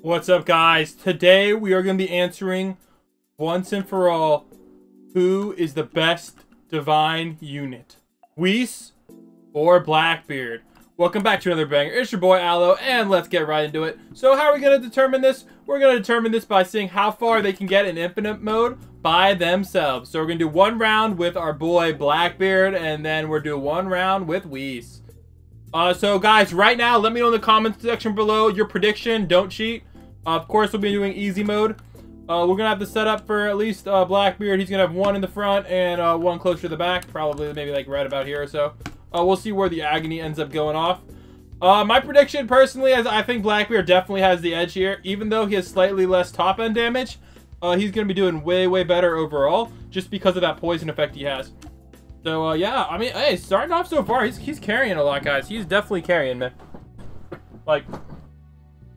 What's up, guys? Today we are going to be answering once and for all who is the best divine unit, Whis or Blackbeard. Welcome back to another banger. It's your boy Aloe, and let's get right into it. So, how are we going to determine this? We're going to determine this by seeing how far they can get in infinite mode by themselves. So, we're going to do one round with our boy Blackbeard, and then we're doing one round with Whis. Uh, so guys, right now, let me know in the comments section below your prediction. Don't cheat. Uh, of course, we'll be doing easy mode. Uh, we're gonna have the setup for at least uh, Blackbeard. He's gonna have one in the front and uh, one closer to the back, probably maybe like right about here or so. Uh, we'll see where the agony ends up going off. Uh, my prediction, personally, is I think Blackbeard definitely has the edge here, even though he has slightly less top end damage. Uh, he's gonna be doing way, way better overall, just because of that poison effect he has. So, uh, yeah, I mean, hey, starting off so far, he's, he's carrying a lot, guys. He's definitely carrying, man. Like,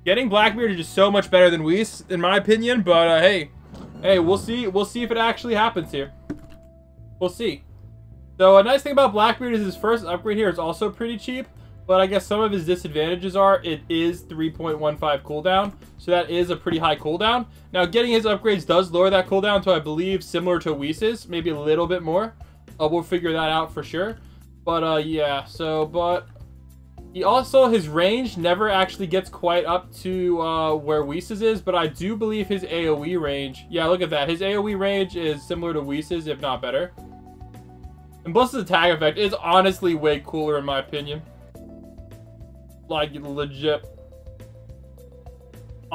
getting Blackbeard is just so much better than Whis, in my opinion, but, uh, hey, hey, we'll see, we'll see if it actually happens here. We'll see. So, a nice thing about Blackbeard is his first upgrade here is also pretty cheap, but I guess some of his disadvantages are it is 3.15 cooldown, so that is a pretty high cooldown. Now, getting his upgrades does lower that cooldown to, I believe, similar to Whis's, maybe a little bit more. Uh, we'll figure that out for sure. But, uh, yeah, so, but... He also, his range never actually gets quite up to uh, where Whis's is, but I do believe his AoE range... Yeah, look at that. His AoE range is similar to Whis's, if not better. And plus his attack effect is honestly way cooler in my opinion. Like, legit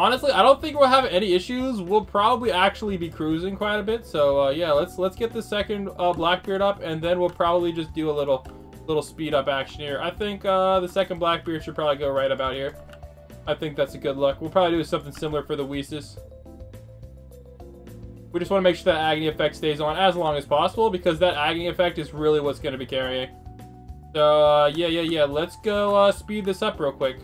honestly, I don't think we'll have any issues. We'll probably actually be cruising quite a bit. So uh, yeah, let's let's get the second uh, Blackbeard up, and then we'll probably just do a little little speed up action here. I think uh, the second Blackbeard should probably go right about here. I think that's a good look. We'll probably do something similar for the Whis's. We just want to make sure that agony effect stays on as long as possible because that agony effect is really what's going to be carrying. So, uh, yeah, yeah, yeah. Let's go uh, speed this up real quick.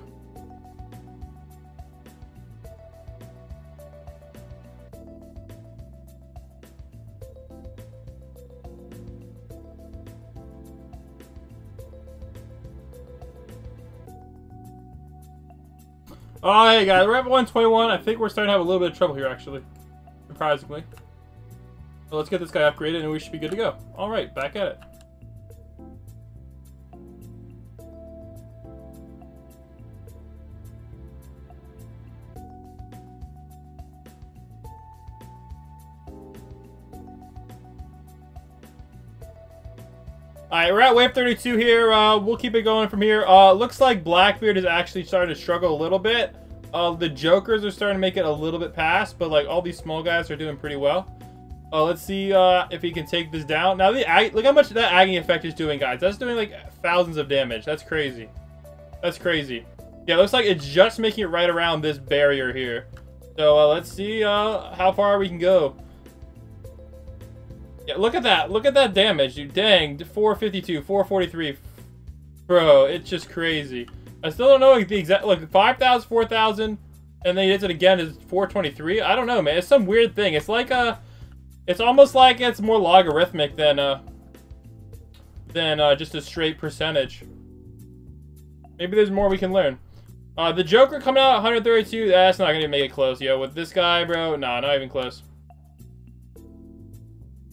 Oh, hey guys, we're at 121. I think we're starting to have a little bit of trouble here, actually. Surprisingly. Let's get this guy upgraded and we should be good to go. Alright, back at it. Alright, we're at wave 32 here. Uh, we'll keep it going from here. Uh, looks like Blackbeard is actually starting to struggle a little bit. Uh, the Jokers are starting to make it a little bit past, but like all these small guys are doing pretty well. Uh, let's see uh, if he can take this down. Now, the look how much that agony effect is doing, guys. That's doing like thousands of damage. That's crazy. That's crazy. Yeah, looks like it's just making it right around this barrier here. So uh, let's see uh, how far we can go. Yeah, look at that. Look at that damage, dude. Dang, 452, 443. Bro, it's just crazy. I still don't know the exact... Look, 5,000, 4,000, and then he hits it again is 423. I don't know, man. It's some weird thing. It's like a... It's almost like it's more logarithmic than, uh... Than, uh, just a straight percentage. Maybe there's more we can learn. Uh, the Joker coming out 132, that's not gonna make it close, yo. With this guy, bro, nah, not even close.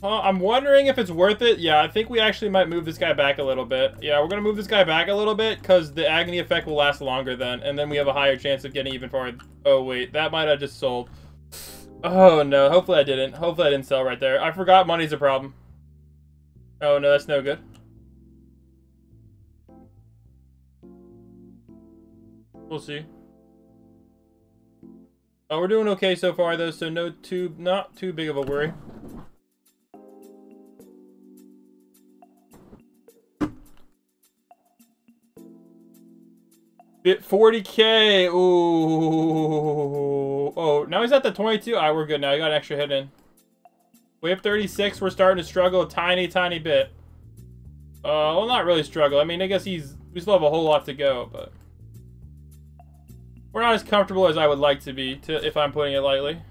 I'm wondering if it's worth it. Yeah, I think we actually might move this guy back a little bit. Yeah, we're to move this guy back a little bit because the agony effect will last longer then. And then we have a higher chance of getting even farther. Oh, wait. That might have just sold. Oh, no. Hopefully I didn't. Hopefully I didn't sell right there. I forgot money's a problem. Oh, no. That's no good. We'll see. Oh, we're doing okay so far, though, so no too, not too big of a worry. Bit 40k. Ooh. Oh, now he's at the 22. Alright, we're good now. You got an extra hit in. We have 36. We're starting to struggle a tiny, tiny bit. Uh, well, not really struggle. I mean, I guess he's... We still have a whole lot to go, but... We're not as comfortable as I would like to be, to, if I'm putting it lightly.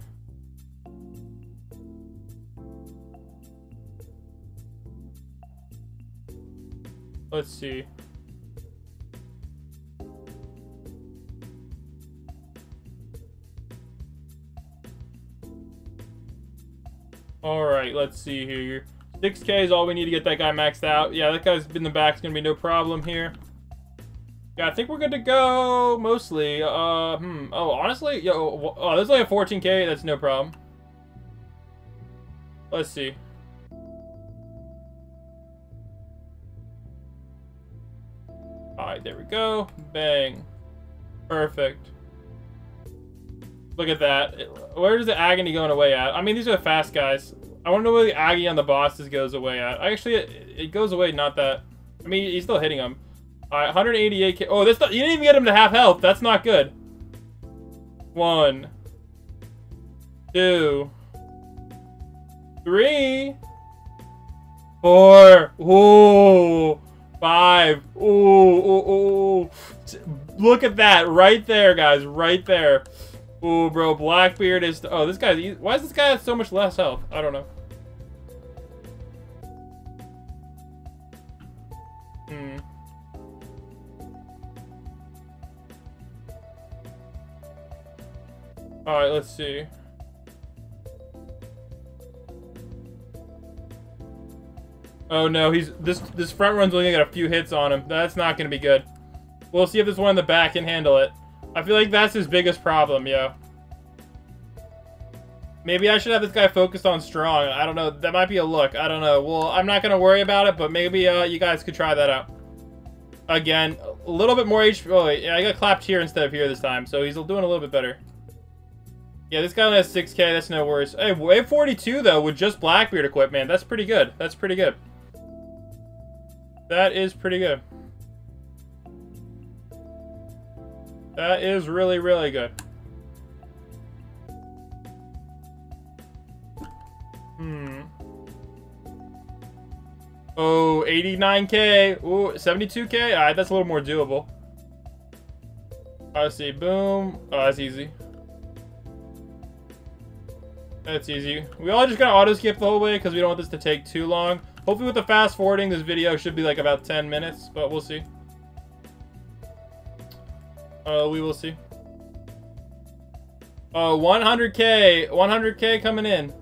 Let's see. Alright, let's see here. 6k is all we need to get that guy maxed out. Yeah, that guy's in the back's gonna be no problem here. Yeah, I think we're good to go, mostly. Uh, hmm. Oh, honestly, yo, oh, there's only a 14k. That's no problem. Let's see. Alright, there we go. Bang. Perfect. Look at that. Where is the agony going away at? I mean, these are the fast guys. I know where the agony on the bosses goes away at. Actually, it, it goes away not that... I mean, he's still hitting them. Alright, 188k. Oh, this you didn't even get him to half health. That's not good. One. Two. Three. Four. Ooh. Five. Ooh, ooh, ooh. Look at that. Right there, guys. Right there. Ooh, bro. Blackbeard is... Oh, this guy... Why does this guy have so much less health? I don't know. Hmm. Alright, let's see. Oh no, he's this this front run's only got a few hits on him. That's not gonna be good. We'll see if this one in the back can handle it. I feel like that's his biggest problem, yo. Maybe I should have this guy focused on strong. I don't know. That might be a look. I don't know. Well, I'm not gonna worry about it, but maybe uh, you guys could try that out. Again, a little bit more HP. Oh, yeah, I got clapped here instead of here this time, so he's doing a little bit better. Yeah, this guy only has 6k. That's no worries. Hey, wave 42 though with just Blackbeard equipment. That's pretty good. That's pretty good. That is pretty good. That is really, really good. Hmm. Oh, 89k. Ooh, 72k? Alright, that's a little more doable. I see. Boom. Oh, that's easy. That's easy. We all just gotta auto skip the whole way because we don't want this to take too long. Hopefully with the fast forwarding, this video should be like about 10 minutes, but we'll see. Uh, we will see. Oh, 100k. 100k coming in.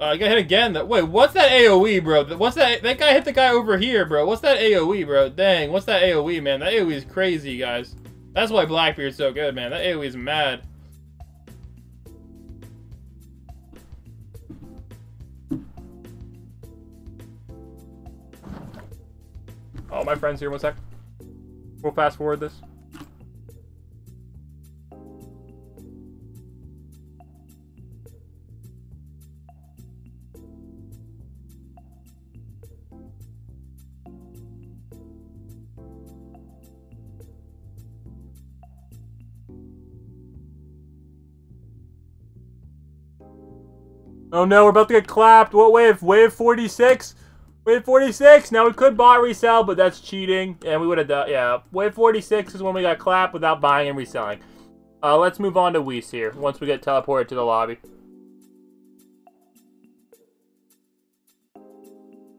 Uh, I got hit again. That wait, what's that AoE, bro? What's that? That guy hit the guy over here, bro. What's that AoE, bro? Dang, what's that AoE, man? That AoE is crazy, guys. That's why Blackbeard's so good, man. That AoE is mad. Oh, my friend's here. One sec. We'll fast forward this. Oh no, we're about to get clapped. What wave? Wave 46? Wave 46. Now we could buy resell, but that's cheating. And we would have done, yeah. Wave 46 is when we got clapped without buying and reselling. Uh, let's move on to Whis here, once we get teleported to the lobby.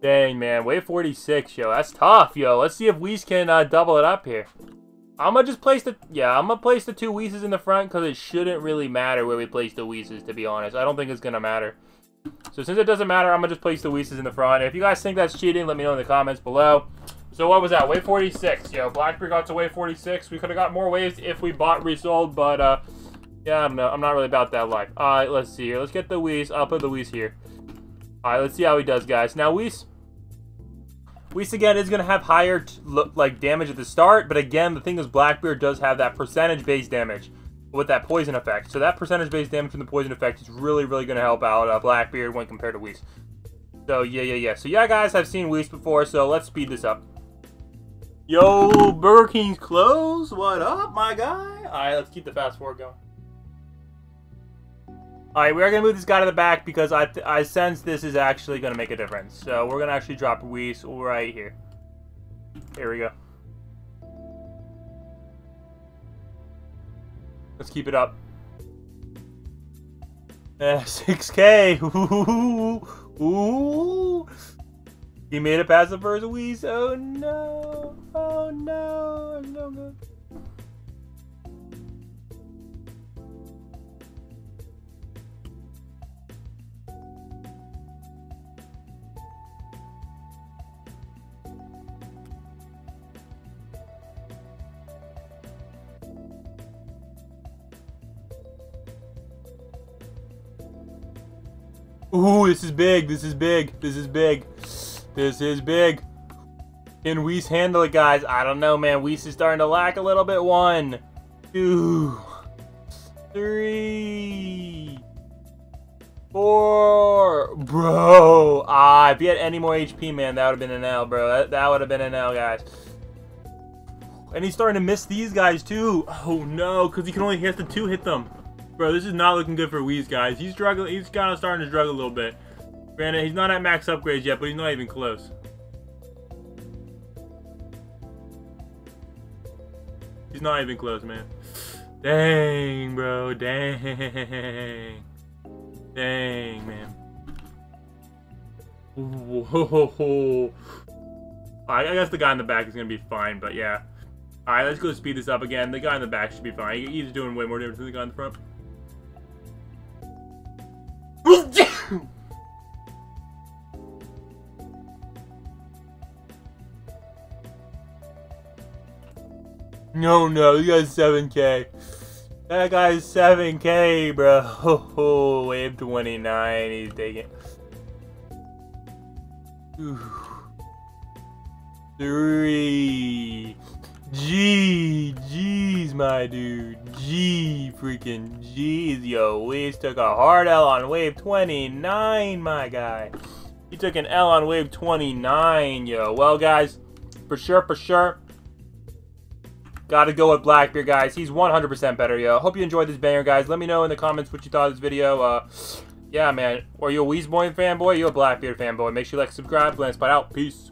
Dang, man. Wave 46, yo. That's tough, yo. Let's see if Whis can uh, double it up here. I'm gonna just place the... Yeah, I'm gonna place the two Whis in the front because it shouldn't really matter where we place the Whis, to be honest. I don't think it's gonna matter. So since it doesn't matter, I'm to just place the Whis in the front. If you guys think that's cheating, let me know in the comments below. So what was that? Wave 46. Yo, Blackbeard got to wave 46. We could have got more waves if we bought resold, but uh, yeah, I don't know. I'm not really about that life. All right, let's see here. Let's get the Whis. I'll put the Whis here. All right, let's see how he does, guys. Now, Whis, Whis again is going to have higher like damage at the start, but again, the thing is Blackbeard does have that percentage-based damage with that poison effect. So that percentage-based damage from the poison effect is really, really going to help out uh, Blackbeard when compared to Whis. So, yeah, yeah, yeah. So, yeah, guys, I've seen Whis before, so let's speed this up. Yo, Burger King's closed. What up, my guy? All right, let's keep the fast forward going. All right, we are going to move this guy to the back because I, I sense this is actually going to make a difference. So we're going to actually drop Whis right here. Here we go. Let's keep it up. Uh, 6k! Ooh, ooh. He made it past the first Whis. Oh no! Oh no! No good. Ooh, this is big. This is big. This is big. This is big. Can Whis handle it, guys? I don't know, man. Whis is starting to lack a little bit. One, two, three, four. Bro. Ah, if he had any more HP, man, that would have been an L, bro. That, that would have been an L, guys. And he's starting to miss these guys, too. Oh, no, because he can only hit the two hit them. Bro, this is not looking good for Whis, guys. He's struggling. He's kind of starting to struggle a little bit. Granted, he's not at max upgrades yet, but he's not even close. He's not even close, man. Dang, bro. Dang. Dang, man. Whoa. I guess the guy in the back is going to be fine, but yeah. Alright, let's go speed this up again. The guy in the back should be fine. He's doing way more damage than the guy in the front. No, no, you got 7k. That guy's 7k, bro. Oh, wave 29, he's taking. Three. G, G's, my dude. G, freaking G's, yo. We took a hard L on wave 29, my guy. He took an L on wave 29, yo. Well, guys, for sure, for sure. Gotta go with Blackbeard, guys. He's 100% better, yo. Hope you enjoyed this banger, guys. Let me know in the comments what you thought of this video. Uh, yeah, man. Are you a Weezboy fanboy? You a Blackbeard fanboy? Make sure you like, subscribe. and spot out. Peace.